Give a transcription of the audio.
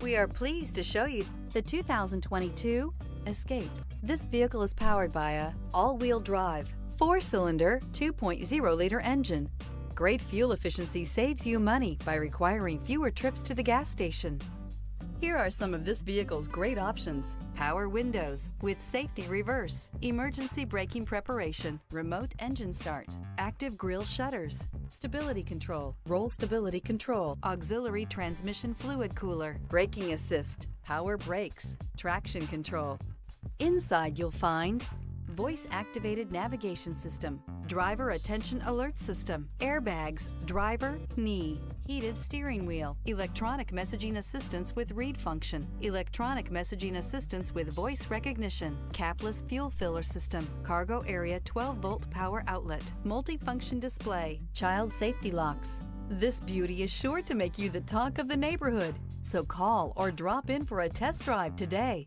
We are pleased to show you the 2022 Escape. This vehicle is powered by a all-wheel drive, four-cylinder, 2.0-liter engine. Great fuel efficiency saves you money by requiring fewer trips to the gas station. Here are some of this vehicle's great options. Power windows with safety reverse, emergency braking preparation, remote engine start, active grille shutters, stability control, roll stability control, auxiliary transmission fluid cooler, braking assist, power brakes, traction control. Inside you'll find voice-activated navigation system, driver attention alert system, airbags, driver, knee, heated steering wheel, electronic messaging assistance with read function, electronic messaging assistance with voice recognition, capless fuel filler system, cargo area 12 volt power outlet, multifunction display, child safety locks. This beauty is sure to make you the talk of the neighborhood. So call or drop in for a test drive today.